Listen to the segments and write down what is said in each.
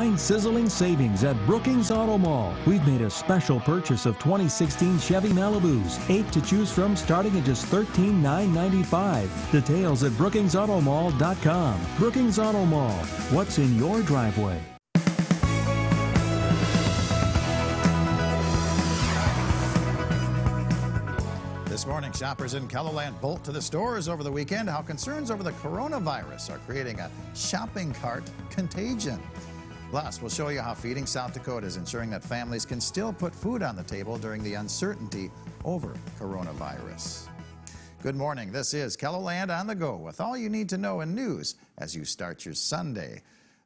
Find sizzling savings at Brookings Auto Mall. We've made a special purchase of 2016 Chevy Malibus, eight to choose from starting at just 13,995. Details at brookingsautomall.com. Brookings Auto Mall. What's in your driveway? This morning, shoppers in KELOLAND bolt to the stores over the weekend. How concerns over the coronavirus are creating a shopping cart contagion. Plus, we'll show you how Feeding South Dakota is ensuring that families can still put food on the table during the uncertainty over coronavirus. Good morning. This is KELOLAND on the go with all you need to know in news as you start your Sunday.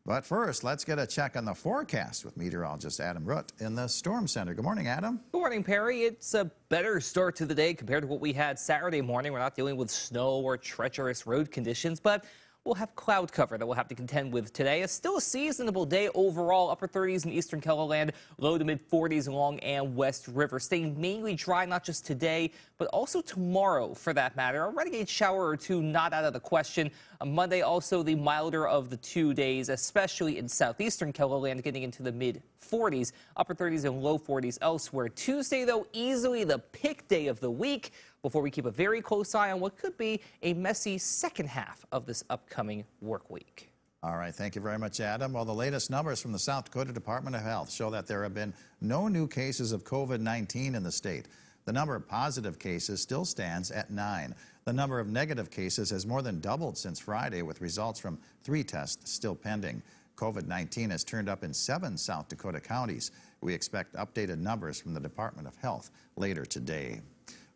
But first, let's get a check on the forecast with meteorologist Adam Root in the Storm Center. Good morning, Adam. Good morning, Perry. It's a better start to the day compared to what we had Saturday morning. We're not dealing with snow or treacherous road conditions, but we'll have cloud cover that we'll have to contend with today. It's still a seasonable day overall. Upper 30s in eastern KELOLAND, low to mid 40s along and West River. Staying mainly dry, not just today, but also tomorrow for that matter. A renegade shower or two not out of the question. On Monday, also the milder of the two days, especially in southeastern KELOLAND, getting into the mid 40s, upper 30s and low 40s elsewhere. Tuesday, though, easily the pick day of the week before we keep a very close eye on what could be a messy second half of this upcoming work week. All right, thank you very much, Adam. Well, the latest numbers from the South Dakota Department of Health show that there have been no new cases of COVID-19 in the state. The number of positive cases still stands at nine. The number of negative cases has more than doubled since Friday, with results from three tests still pending. COVID-19 has turned up in seven South Dakota counties. We expect updated numbers from the Department of Health later today.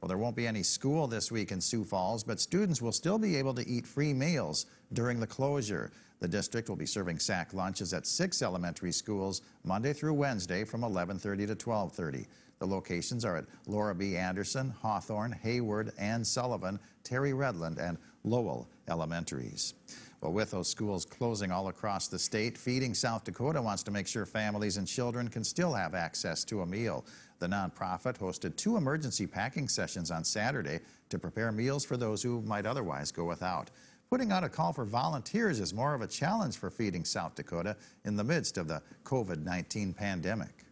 Well, there won't be any school this week in Sioux Falls, but students will still be able to eat free meals during the closure. The district will be serving sack lunches at six elementary schools Monday through Wednesday from 11:30 to 12:30. The locations are at Laura B. Anderson, Hawthorne, Hayward, Anne Sullivan, Terry Redlin, and Lowell Elementaries. Well, with those schools closing all across the state, Feeding South Dakota wants to make sure families and children can still have access to a meal. The nonprofit hosted two emergency packing sessions on Saturday to prepare meals for those who might otherwise go without. Putting out a call for volunteers is more of a challenge for Feeding South Dakota in the midst of the COVID-19 pandemic.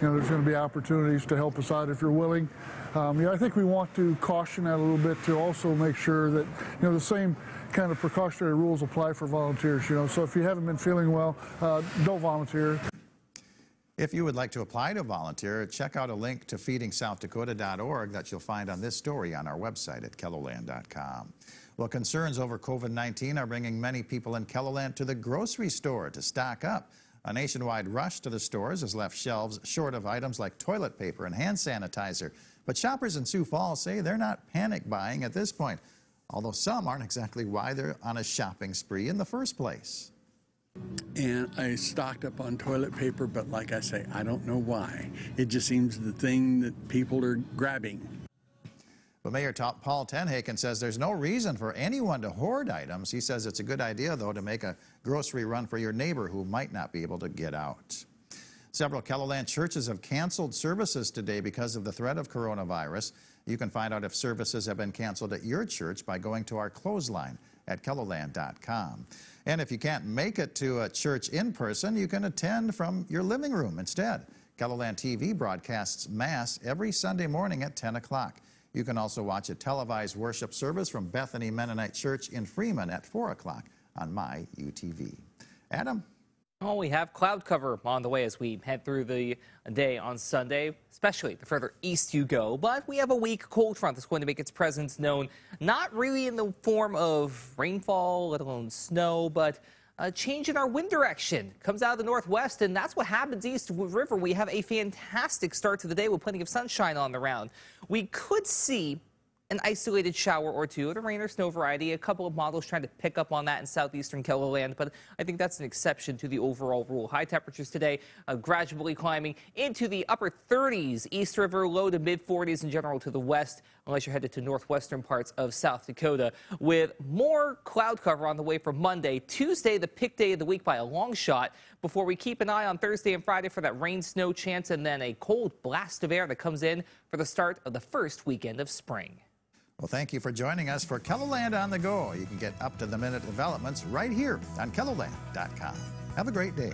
You know, there's going to be opportunities to help us out if you're willing. Um, yeah, I think we want to caution that a little bit to also make sure that, you know, the same kind of precautionary rules apply for volunteers, you know. So if you haven't been feeling well, uh, don't volunteer. If you would like to apply to volunteer, check out a link to feedingsouthdakota.org that you'll find on this story on our website at keloland.com. Well, concerns over COVID-19 are bringing many people in KELOLAND to the grocery store to stock up. A nationwide rush to the stores has left shelves short of items like toilet paper and hand sanitizer. But shoppers in Sioux Falls say they're not panic buying at this point, although some aren't exactly why they're on a shopping spree in the first place and I stocked up on toilet paper, but like I say, I don't know why. It just seems the thing that people are grabbing. But Mayor Paul TenHaken says there's no reason for anyone to hoard items. He says it's a good idea, though, to make a grocery run for your neighbor who might not be able to get out. Several KELOLAND churches have canceled services today because of the threat of coronavirus. You can find out if services have been canceled at your church by going to our clothesline at keloland.com. And if you can't make it to a church in person, you can attend from your living room instead. KELOLAND TV broadcasts Mass every Sunday morning at 10 o'clock. You can also watch a televised worship service from Bethany Mennonite Church in Freeman at 4 o'clock on My UTV. Adam? Well, we have cloud cover on the way as we head through the day on Sunday, especially the further east you go. But we have a weak cold front that's going to make its presence known, not really in the form of rainfall, let alone snow, but a change in our wind direction. Comes out of the northwest, and that's what happens east River. We have a fantastic start to the day with plenty of sunshine on the round. We could see an isolated shower or two, the rain or snow variety. A couple of models trying to pick up on that in southeastern KELOLAND, but I think that's an exception to the overall rule. High temperatures today uh, gradually climbing into the upper 30s. East River low to mid 40s in general to the west, unless you're headed to northwestern parts of South Dakota, with more cloud cover on the way for Monday. Tuesday, the pick day of the week by a long shot, before we keep an eye on Thursday and Friday for that rain snow chance and then a cold blast of air that comes in for the start of the first weekend of spring. Well, thank you for joining us for KELOLAND on the Go. You can get up to the minute developments right here on KELOLAND.com. Have a great day.